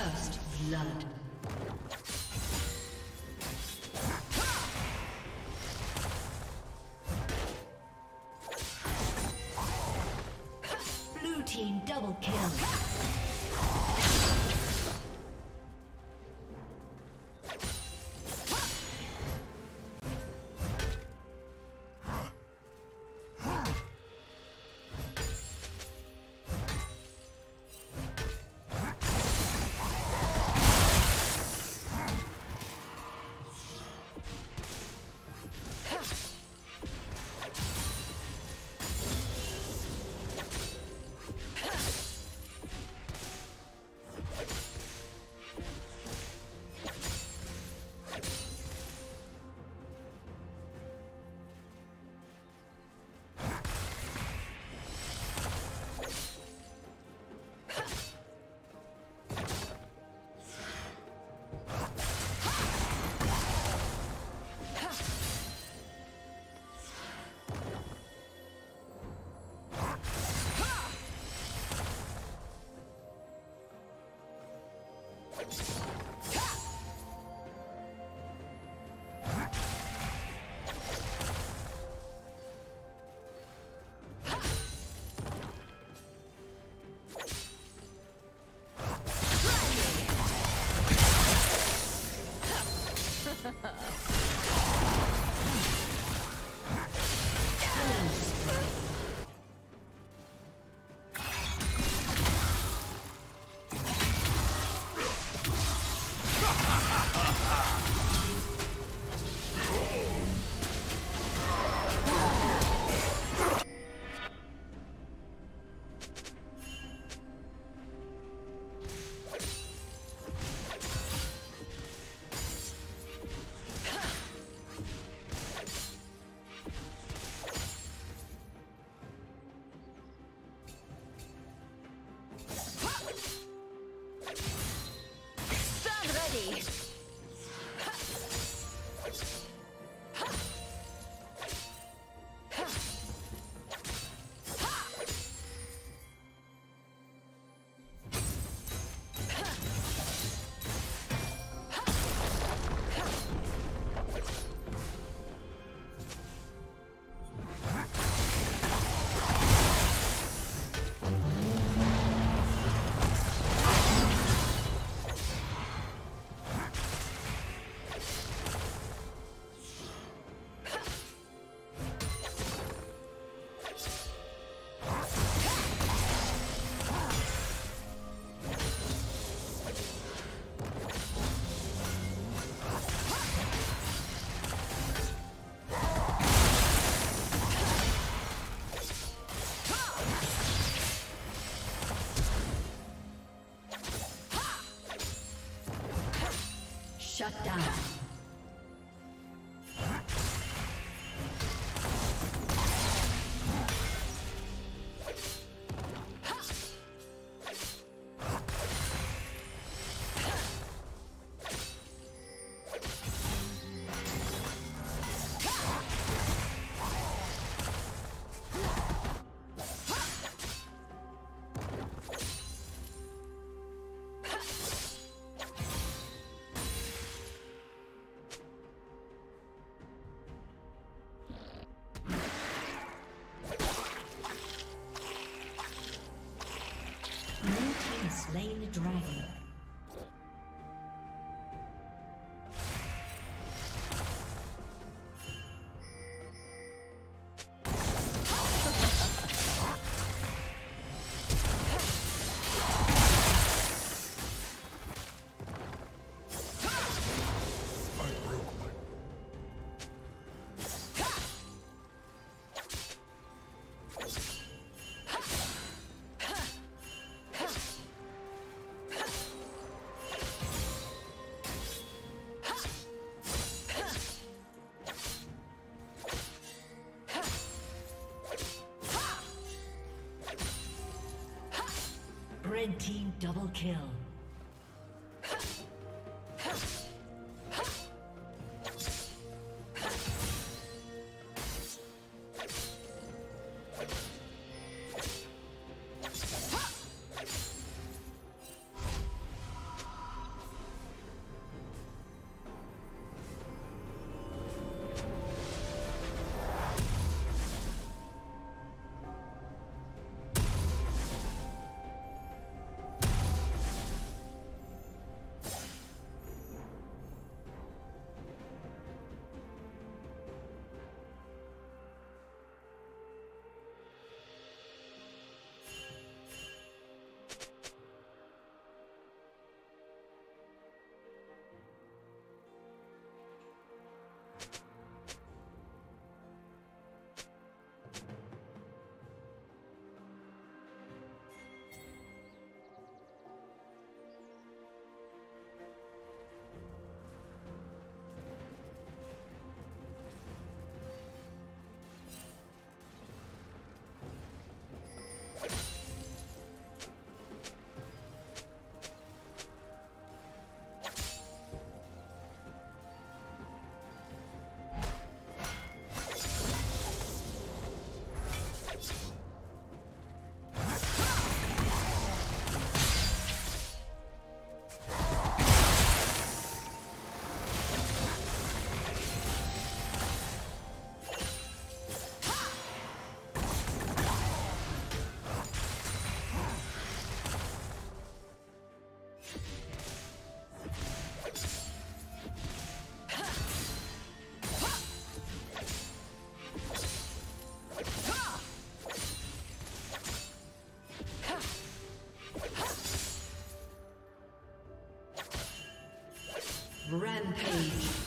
First blood. Shut down. Double kill. Rampage.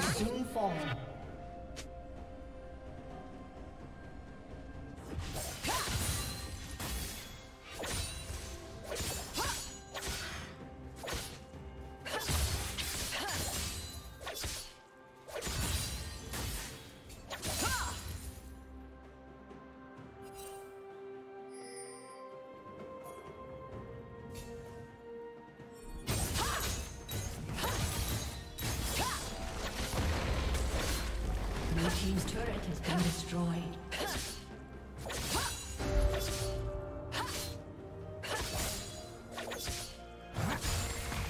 心放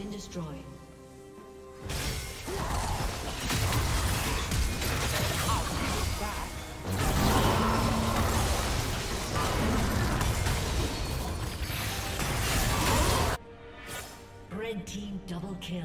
Been destroyed. Red team double kill.